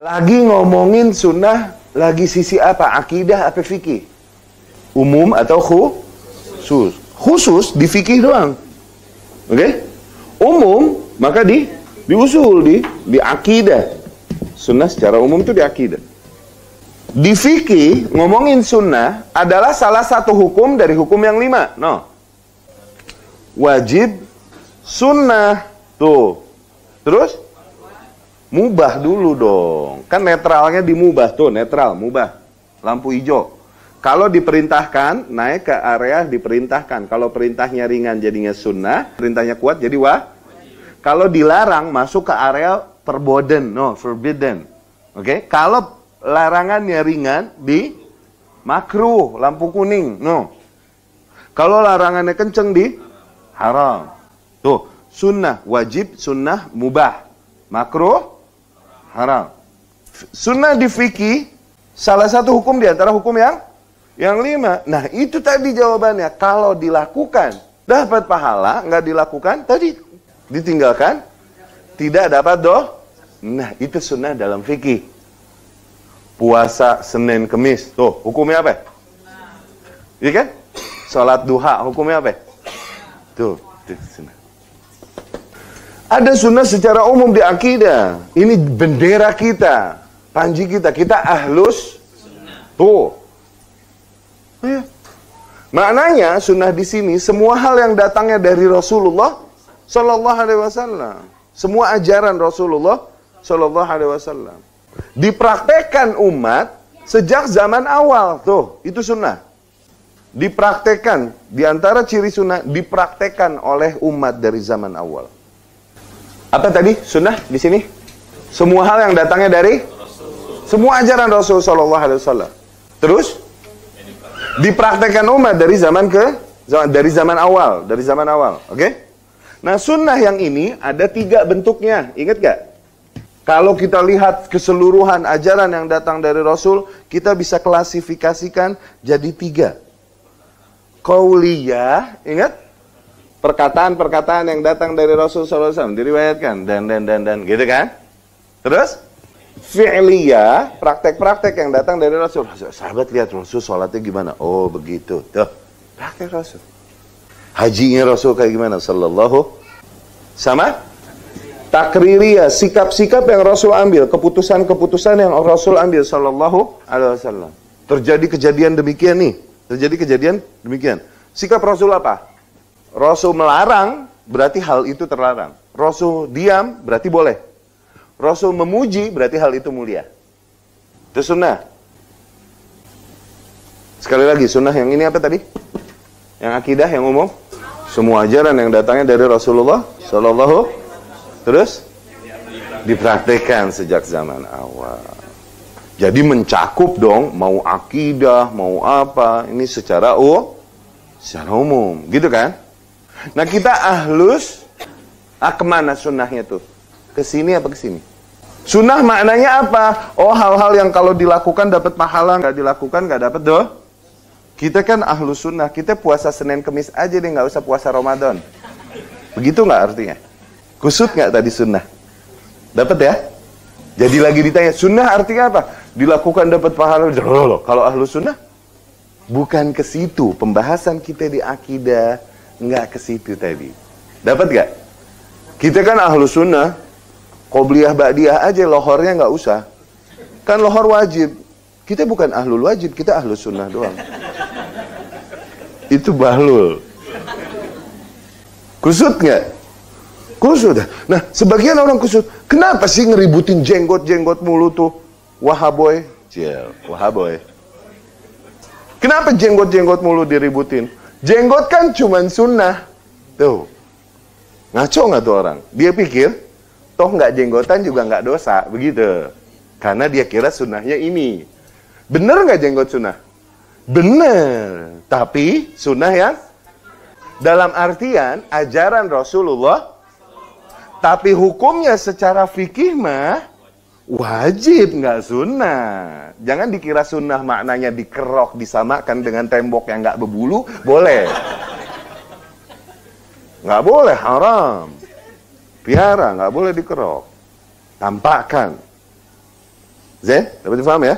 Lagi ngomongin sunnah, lagi sisi apa? Akidah apa fikih? Umum atau khusus? Khusus di fikih doang. Oke? Okay? Umum, maka di usul, di, di akidah. Sunnah secara umum itu di akidah. Di fikih, ngomongin sunnah adalah salah satu hukum dari hukum yang lima. No. Wajib, sunnah. Tuh. Terus? Mubah dulu dong. Kan netralnya di mubah tuh, netral, mubah. Lampu hijau. Kalau diperintahkan, naik ke area diperintahkan. Kalau perintahnya ringan jadinya sunnah, perintahnya kuat jadi wah. Kalau dilarang masuk ke area perboden, no, forbidden. Oke, okay? kalau larangannya ringan di makruh, lampu kuning, no. Kalau larangannya kenceng di haram. Tuh, sunnah wajib, sunnah mubah. Makruh, haram. Sunnah di fikih salah satu hukum di antara hukum yang yang lima. Nah itu tadi jawabannya. Kalau dilakukan dapat pahala, nggak dilakukan tadi ditinggalkan tidak dapat doh. Nah itu sunnah dalam fikih. Puasa Senin Kemis, tuh hukumnya apa? Iya kan? Salat duha hukumnya apa? Tuh, itu sunnah. Ada sunnah secara umum di akidah. Ini bendera kita, panji kita. Kita ahlus tuh. Ya. Maknanya sunnah di sini semua hal yang datangnya dari Rasulullah Shallallahu Alaihi Wasallam, semua ajaran Rasulullah Shallallahu Alaihi Wasallam dipraktekkan umat sejak zaman awal tuh itu sunnah dipraktekkan di antara ciri sunnah dipraktekkan oleh umat dari zaman awal. Apa tadi sunnah di sini? Semua hal yang datangnya dari semua ajaran Rasul Shallallahu Alaihi Wasallam. Terus dipraktekkan umat dari zaman ke dari zaman awal, dari zaman awal, oke? Okay? Nah sunnah yang ini ada tiga bentuknya, ingat gak? Kalau kita lihat keseluruhan ajaran yang datang dari Rasul, kita bisa klasifikasikan jadi tiga. Kauliyah, ingat? Perkataan-perkataan yang datang dari Rasul SAW diriwayatkan dan dan dan dan gitu kan? Terus fi'liyah, praktek-praktek yang datang dari Rasul. Sahabat lihat Rasul sholatnya gimana? Oh begitu. Tuh, praktek Rasul. Hajinya Rasul kayak gimana? Sallallahu sama takririyah, sikap-sikap yang Rasul ambil, keputusan-keputusan yang Rasul ambil sallallahu alaihi wasallam. Terjadi kejadian demikian nih. Terjadi kejadian demikian. Sikap Rasul apa? Rasul melarang, berarti hal itu terlarang. Rasul diam, berarti boleh. Rasul memuji, berarti hal itu mulia. Itu sunnah. Sekali lagi, sunnah yang ini apa tadi? Yang akidah, yang umum? Semua ajaran yang datangnya dari Rasulullah Sallallahu Terus? Dipraktekkan sejak zaman awal. Jadi mencakup dong, mau akidah, mau apa, ini secara oh, secara umum, gitu kan? Nah kita ahlus, ah ke mana sunnahnya tuh? Ke sini apa ke sini? Sunnah maknanya apa? Oh hal-hal yang kalau dilakukan dapat pahala, nggak dilakukan nggak dapat doh. Kita kan ahlus sunnah, kita puasa Senin Kemis aja deh, nggak usah puasa Ramadan. Begitu nggak artinya? Kusut nggak tadi sunnah? Dapat ya? Jadi lagi ditanya, sunnah artinya apa? Dilakukan dapat pahala. Kalau ahlus sunnah, bukan ke situ. Pembahasan kita di akidah, nggak ke situ tadi. Dapat gak? Kita kan ahlu sunnah, qobliyah ba'diyah aja lohornya nggak usah. Kan lohor wajib. Kita bukan ahlul wajib, kita ahlu sunnah doang. Itu bahlul. Kusut nggak? Kusut. Nah, sebagian orang kusut. Kenapa sih ngeributin jenggot-jenggot mulu tuh? Wahaboy. Ciel, wahaboy. Kenapa jenggot-jenggot mulu diributin? Jenggot kan cuma sunnah. Tuh. Ngaco nggak tuh orang? Dia pikir, toh nggak jenggotan juga nggak dosa. Begitu. Karena dia kira sunnahnya ini. Bener nggak jenggot sunnah? Bener. Tapi sunnah yang dalam artian ajaran Rasulullah tapi hukumnya secara fikih mah wajib nggak sunnah. Jangan dikira sunnah maknanya dikerok disamakan dengan tembok yang nggak berbulu, boleh. Nggak boleh, haram. Piara, nggak boleh dikerok. Tampakkan. Zen, dapat dipaham ya?